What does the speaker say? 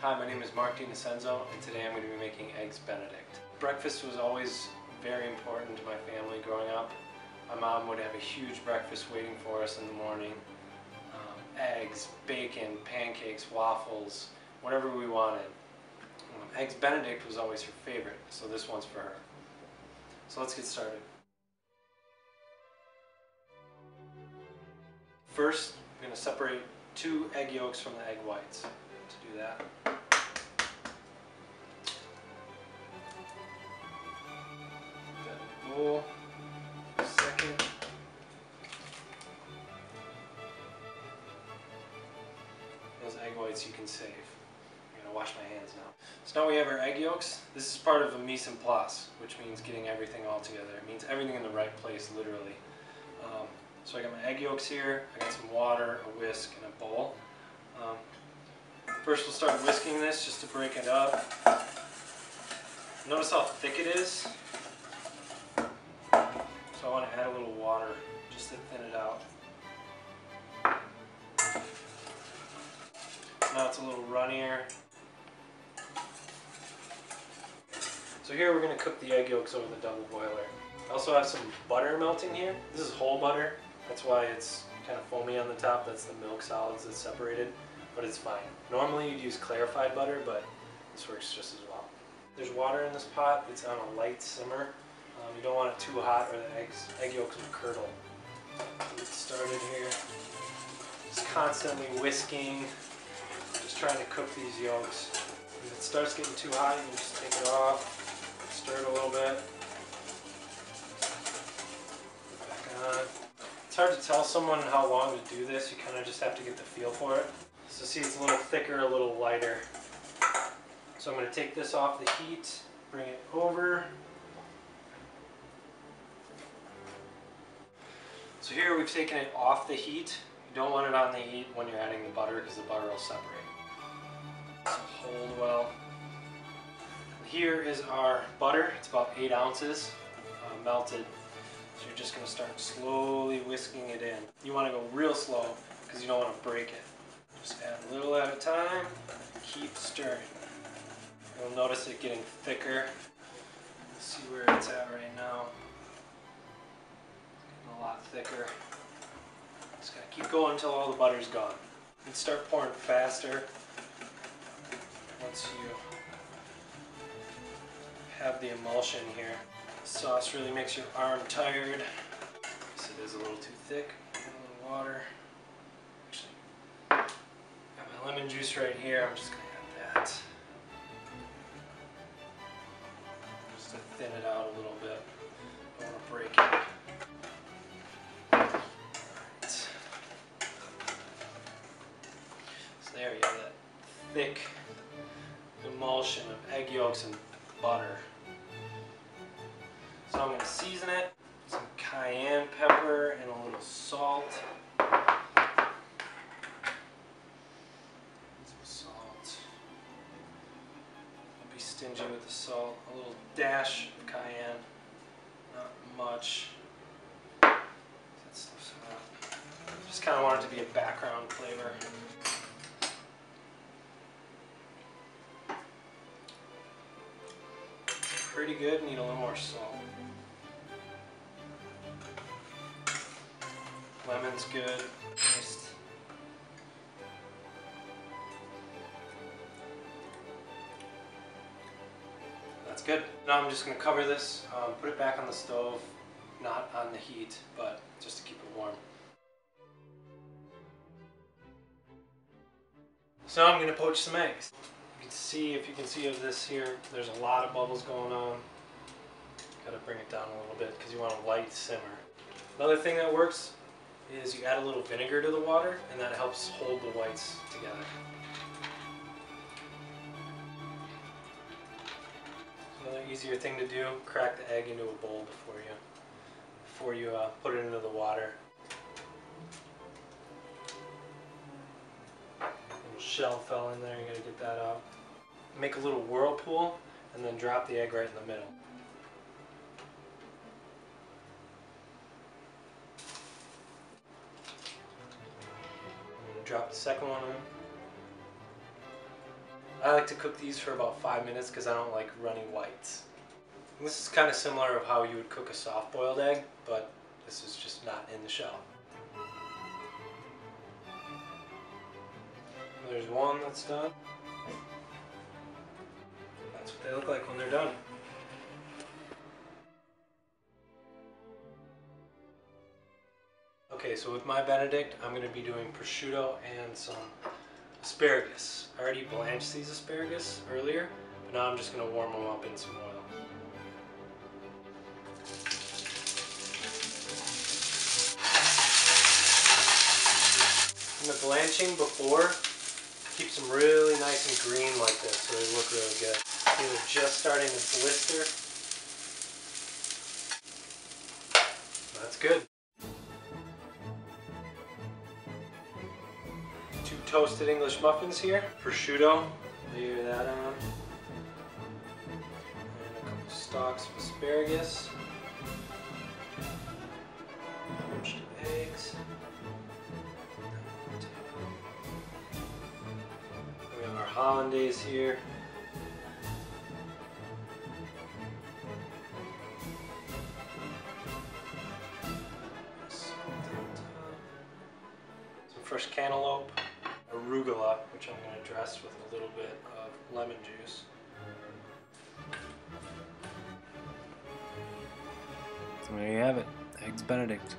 Hi, my name is Mark Dinnocenzo, and today I'm going to be making Eggs Benedict. Breakfast was always very important to my family growing up. My mom would have a huge breakfast waiting for us in the morning. Um, eggs, bacon, pancakes, waffles, whatever we wanted. Um, Eggs Benedict was always her favorite, so this one's for her. So let's get started. First, I'm going to separate two egg yolks from the egg whites. To do that, you can save. I'm going to wash my hands now. So now we have our egg yolks. This is part of a mise en place, which means getting everything all together. It means everything in the right place, literally. Um, so I got my egg yolks here, I got some water, a whisk, and a bowl. Um, first we'll start whisking this just to break it up. Notice how thick it is. So I want to add a little water just to thin it out. Now it's a little runnier. So here we're going to cook the egg yolks over the double boiler. I also have some butter melting here. This is whole butter. That's why it's kind of foamy on the top. That's the milk solids that's separated, but it's fine. Normally you'd use clarified butter, but this works just as well. There's water in this pot. It's on a light simmer. Um, you don't want it too hot or the eggs, egg yolks will curdle. Get started here. Just constantly whisking, trying to cook these yolks. If it starts getting too hot, you just take it off, stir it a little bit. Back on. It's hard to tell someone how long to do this. You kind of just have to get the feel for it. So see, it's a little thicker, a little lighter. So I'm going to take this off the heat, bring it over. So here we've taken it off the heat. You don't want it on the heat when you're adding the butter because the butter will separate. Well. Here is our butter. It's about eight ounces uh, melted. So you're just going to start slowly whisking it in. You want to go real slow because you don't want to break it. Just add a little at a time. Keep stirring. You'll notice it getting thicker. Let's see where it's at right now. Getting a lot thicker. Just gotta keep going until all the butter's gone. And start pouring faster you have the emulsion here. Sauce really makes your arm tired. This it is a little too thick. A little water. Actually, got my lemon juice right here. I'm just gonna add that. Just to thin it out a little bit. Don't want to break it. So there you have that thick emulsion of egg yolks and butter. So I'm going to season it, some cayenne pepper and a little salt. Some salt. I'll be stingy with the salt. A little dash of cayenne, not much. Just kind of want it to be a background flavor. Pretty good, need a little more salt. Lemon's good. Just That's good. Now I'm just going to cover this, um, put it back on the stove, not on the heat, but just to keep it warm. So I'm going to poach some eggs. Can see, if you can see of this here, there's a lot of bubbles going on. Got to bring it down a little bit because you want a light simmer. Another thing that works is you add a little vinegar to the water and that helps hold the whites together. Another easier thing to do, crack the egg into a bowl before you before you uh, put it into the water. Little shell fell in there, you gotta get that out. Make a little whirlpool and then drop the egg right in the middle. Drop the second one in. I like to cook these for about five minutes because I don't like runny whites. This is kind of similar of how you would cook a soft-boiled egg, but this is just not in the shell. There's one that's done. They look like when they're done. Okay, so with my Benedict, I'm going to be doing prosciutto and some asparagus. I already blanched these asparagus earlier, but now I'm just going to warm them up in some oil. And the blanching before keeps them really nice and green like this, so they look really good. They're just starting to blister. That's good. Two toasted English muffins here. Prosciutto, layer that on. And a couple stalks of asparagus. Poached eggs. We have our hollandaise here. Fresh cantaloupe, arugula, which I'm going to dress with a little bit of lemon juice. So there you have it. Eggs Benedict.